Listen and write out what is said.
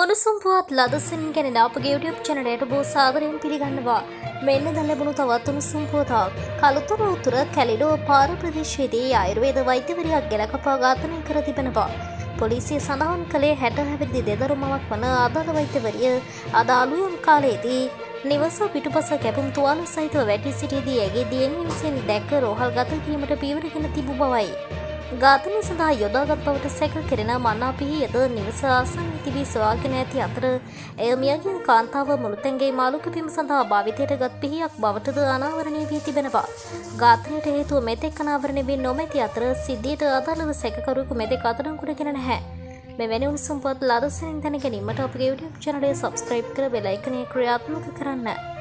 උණුසුම් පුවත් ලදසින් ගැන අපගේ YouTube චැනලයට බෝ සාදරයෙන් පිළිගන්නවා. මෙන්න දැන් ලැබුණු තවත් උණුසුම් පුවතක් කළුතර උතුර කැලිඩෝ පාර ප්‍රදේශයේදී ආයුර්වේද වෛද්‍යවරියක් ගැලකපා ඝාතනය කර තිබෙනවා. පොලිසිය සඳහන් කළේ හැට හැවිදි දෙදරුමවක් වන ආදාළ වෛද්‍යවරිය අද අලුයම් කාලයේදී නිවස පිටුපස කැපුම් තුවාල සහිතව වැටි සිටියදී ඇගේ දියණිය විසින් දැක්ක රෝහල් ගත කිරීමට පියවරගෙන තිබූ බවයි. ඝාතනය සඳහා යොදාගත් බවට සැක කෙරෙන මන්නාපිහියද නිවස ආසන්න තිබී සොයාගෙන ඇති අතර එය මියගිය කාන්තාව මුළුතැන්ගේ මාළු කැපීම සඳහා භාවිතයට ගත් පිහියක් බවටද අනාවරණය වී තිබෙනවා. ඝාතනයට හේතුව මෙතෙක් අනාවරණය වී නොමැති අතර සිද්ධියට අදාළව සැකකරුවෙකු මෙතෙක් අත්අඩංගුවට නැහැ. මෙවැනි උණුසුම් පොත් ලදසනින් දැන ගැනීමට අපගේ YouTube චැනලය සබස්ක්‍රයිබ් කර බෙල් අයිකනය ක්‍රියාත්මක කරන්න.